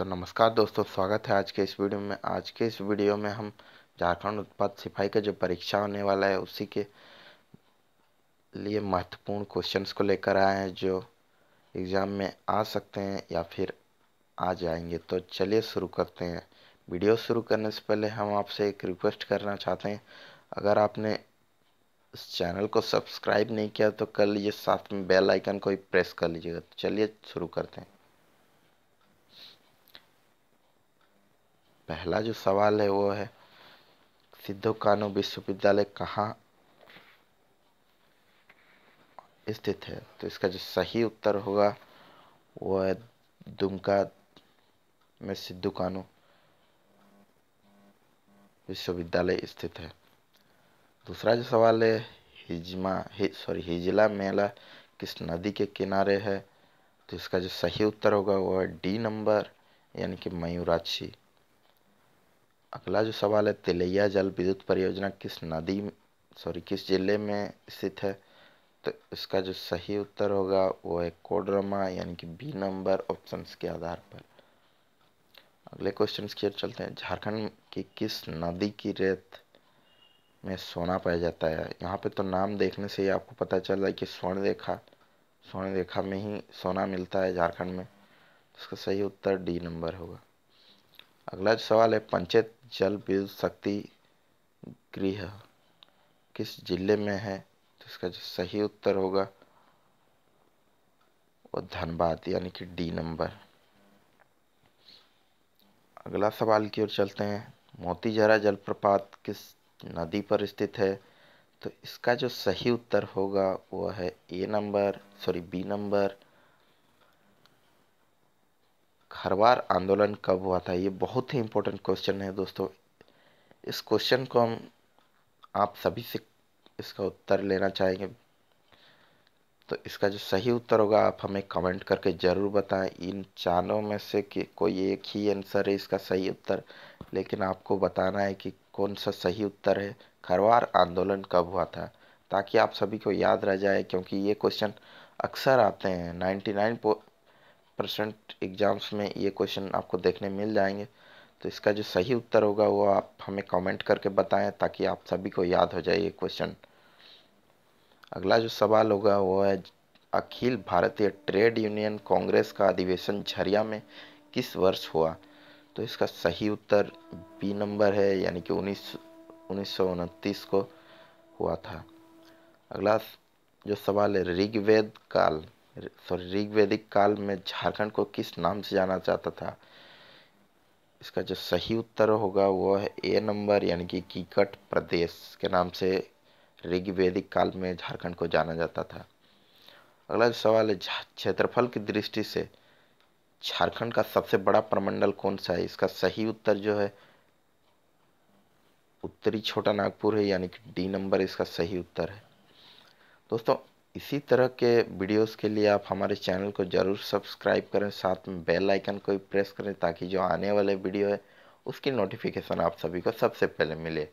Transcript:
तो नमस्कार दोस्तों, स्वागत है आज के इस वीडियो में। आज के इस वीडियो में हम झारखंड उत्पाद सिपाही का जो परीक्षा होने वाला है, उसी के लिए महत्वपूर्ण क्वेश्चंस को लेकर आए हैं, जो एग्ज़ाम में आ सकते हैं या फिर आ जाएँगे। तो चलिए शुरू करते हैं। वीडियो शुरू करने से पहले हम आपसे एक रिक्वेस्ट करना चाहते हैं। अगर आपने इस चैनल को सब्सक्राइब नहीं किया तो कर लीजिए, साथ में बेल आइकन को ही प्रेस कर लीजिएगा। तो चलिए शुरू करते हैं। पहला जो सवाल है वो है सिद्धो कानू विश्वविद्यालय कहाँ स्थित है? तो इसका जो सही उत्तर होगा वो है दुमका में सिद्धू कानू विश्वविद्यालय स्थित है। दूसरा जो सवाल है हिजमा हि, सॉरी हिजला मेला किस नदी के किनारे है? तो इसका जो सही उत्तर होगा वो है डी नंबर यानी कि मयूराक्षी। अगला जो सवाल है, तिलैया जल विद्युत परियोजना किस नदी सॉरी किस ज़िले में स्थित है? तो इसका जो सही उत्तर होगा, वो है कोडरमा, यानी कि बी नंबर ऑप्शन के आधार पर। अगले क्वेश्चन की ओर चलते हैं। झारखंड की किस नदी की रेत में सोना पाया जाता है? यहाँ पे तो नाम देखने से ही आपको पता चल रहा है कि स्वर्ण रेखा स्वर्ण रेखा में ही सोना मिलता है झारखंड में। इसका सही उत्तर डी नंबर होगा। अगला जो सवाल है, पंचायत जल विद्युत शक्ति गृह किस ज़िले में है? तो इसका जो सही उत्तर होगा, वो धनबाद, यानी कि डी नंबर। अगला सवाल की ओर चलते हैं। मोतीजरा जलप्रपात किस नदी पर स्थित है? तो इसका जो सही उत्तर होगा, वो है A number, sorry, B number. Kharwar आंदोलन कब हुआ था? ये बहुत ही इम्पोर्टेंट क्वेश्चन है दोस्तों। इस क्वेश्चन को हम आप सभी से इसका उत्तर लेना चाहेंगे। तो इसका जो सही उत्तर होगा, आप हमें कमेंट करके ज़रूर बताएँ। इन चारों में से कि कोई एक ही आंसर है इसका सही उत्तर। लेकिन आपको बताना है कि कौन सा सही उत्तर है। खरवार आंदोलन कब हुआ था? ताकि आप सभी को याद रह जाए, क्योंकि ये क्वेश्चन अक्सर आते हैं। 99 परसेंट एग्ज़ाम्स में ये क्वेश्चन आपको देखने मिल जाएँगे। तो इसका जो सही उत्तर होगा, वो आप हमें कमेंट करके बताएँ ताकि आप सभी को याद हो जाए ये क्वेश्चन अगला जो सवाल होगा, वो है, अखिल भारतीय ट्रेड यूनियन कांग्रेस का अधिवेशन झरिया में किस वर्ष हुआ? तो इसका सही उत्तर बी नंबर है, यानी कि उन्नीस उन्नीस को हुआ था। अगला जो सवाल है, ऋग्वेद काल। सॉरी ऋग्वेदिक काल में झारखंड को किस नाम से जाना जाता था? इसका जो सही उत्तर होगा वो है ए नंबर, यानी कि कीकट प्रदेश के नाम से ऋग्वेदिक काल में झारखंड को जाना जाता था। अगला सवाल है क्षेत्रफल की दृष्टि से झारखंड का सबसे बड़ा प्रमंडल कौन सा है? इसका सही उत्तर जो है, उत्तरी छोटा नागपुर है, यानी कि डी नंबर इसका सही उत्तर है। दोस्तों इसी तरह के वीडियोस के लिए आप हमारे चैनल को ज़रूर सब्सक्राइब करें, साथ में बेल आइकन को भी प्रेस करें ताकि जो आने वाले वीडियो है, उसकी नोटिफिकेशन आप सभी को सबसे पहले मिले।